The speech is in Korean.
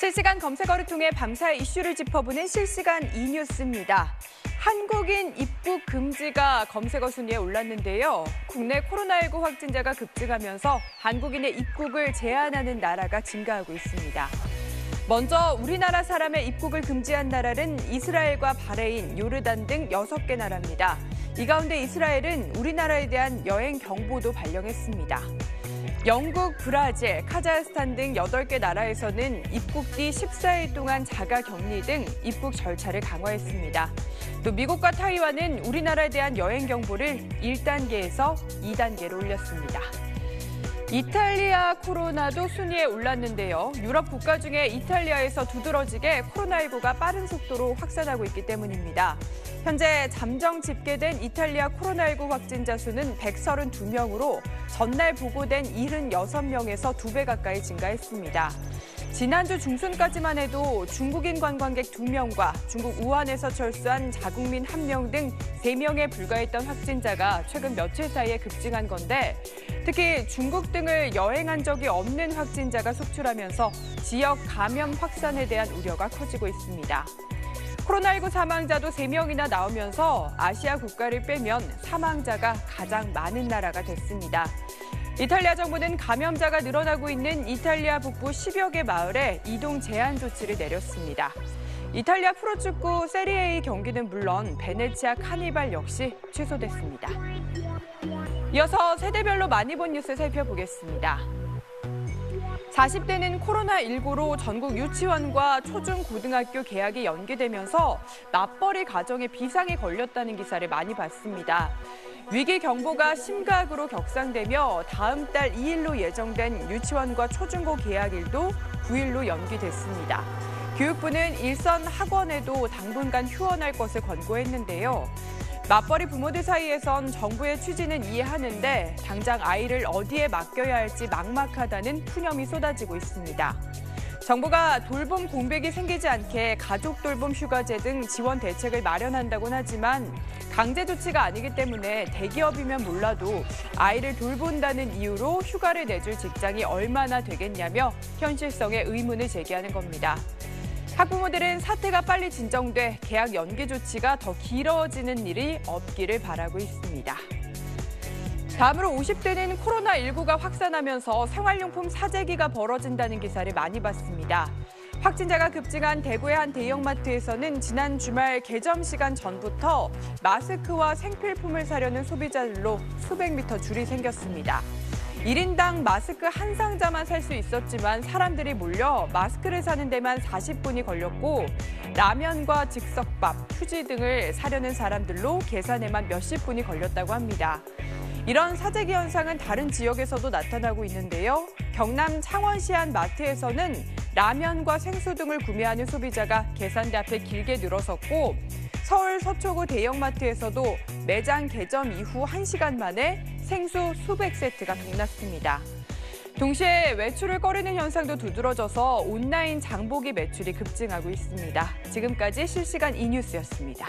실시간 검색어를 통해 밤사이 이슈를 짚어보는 실시간 e뉴스입니다. 한국인 입국 금지가 검색어 순위에 올랐는데요. 국내 코로나19 확진자가 급증하면서 한국인의 입국을 제한하는 나라가 증가하고 있습니다. 먼저 우리나라 사람의 입국을 금지한 나라는 이스라엘과 바레인, 요르단 등 6개 나라입니다. 이 가운데 이스라엘은 우리나라에 대한 여행 경보도 발령했습니다. 영국, 브라질, 카자흐스탄 등 8개 나라에서는 입국 뒤 14일 동안 자가 격리 등 입국 절차를 강화했습니다. 또 미국과 타이완은 우리나라에 대한 여행 경보를 1단계에서 2단계로 올렸습니다. 이탈리아 코로나도 순위에 올랐는데요. 유럽 국가 중에 이탈리아에서 두드러지게 코로나19가 빠른 속도로 확산하고 있기 때문입니다. 현재 잠정 집계된 이탈리아 코로나19 확진자 수는 132명으로 전날 보고된 76명에서 2배 가까이 증가했습니다. 지난주 중순까지만 해도 중국인 관광객 2명과 중국 우한에서 철수한 자국민 1명 등 3명에 불과했던 확진자가 최근 며칠 사이에 급증한 건데 특히 중국 등을 여행한 적이 없는 확진자가 속출하면서 지역 감염 확산에 대한 우려가 커지고 있습니다. 코로나19 사망자도 3명이나 나오면서 아시아 국가를 빼면 사망자가 가장 많은 나라가 됐습니다. 이탈리아 정부는 감염자가 늘어나고 있는 이탈리아 북부 10여 개 마을에 이동 제한 조치를 내렸습니다. 이탈리아 프로축구 세리에이 경기는 물론 베네치아 카니발 역시 취소됐습니다. 이어서 세대별로 많이 본 뉴스 살펴보겠습니다. 40대는 코로나19로 전국 유치원과 초중고등학교 개학이 연기되면서 맞벌이 가정에 비상이 걸렸다는 기사를 많이 봤습니다. 위기 경보가 심각으로 격상되며 다음 달 2일로 예정된 유치원과 초중고 개학일도 9일로 연기됐습니다. 교육부는 일선 학원에도 당분간 휴원할 것을 권고했는데요. 맞벌이 부모들 사이에선 정부의 취지는 이해하는데 당장 아이를 어디에 맡겨야 할지 막막하다는 푸념이 쏟아지고 있습니다. 정부가 돌봄 공백이 생기지 않게 가족 돌봄 휴가제 등 지원 대책을 마련한다곤 하지만 강제 조치가 아니기 때문에 대기업이면 몰라도 아이를 돌본다는 이유로 휴가를 내줄 직장이 얼마나 되겠냐며 현실성에 의문을 제기하는 겁니다. 학부모들은 사태가 빨리 진정돼 계약 연기 조치가 더 길어지는 일이 없기를 바라고 있습니다. 다음으로 50대는 코로나19가 확산하면서 생활용품 사재기가 벌어진다는 기사를 많이 봤습니다. 확진자가 급증한 대구의 한 대형마트에서는 지난 주말 개점 시간 전부터 마스크와 생필품을 사려는 소비자들로 수백 미터 줄이 생겼습니다. 1인당 마스크 한 상자만 살 수 있었지만 사람들이 몰려 마스크를 사는 데만 40분이 걸렸고 라면과 즉석밥, 휴지 등을 사려는 사람들로 계산에만 몇십 분이 걸렸다고 합니다. 이런 사재기 현상은 다른 지역에서도 나타나고 있는데요. 경남 창원시 한 마트에서는 라면과 생수 등을 구매하는 소비자가 계산대 앞에 길게 늘어섰고 서울 서초구 대형마트에서도 매장 개점 이후 1시간 만에 생수 수백 세트가 동났습니다. 동시에 외출을 꺼리는 현상도 두드러져서 온라인 장보기 매출이 급증하고 있습니다. 지금까지 실시간 이뉴스였습니다.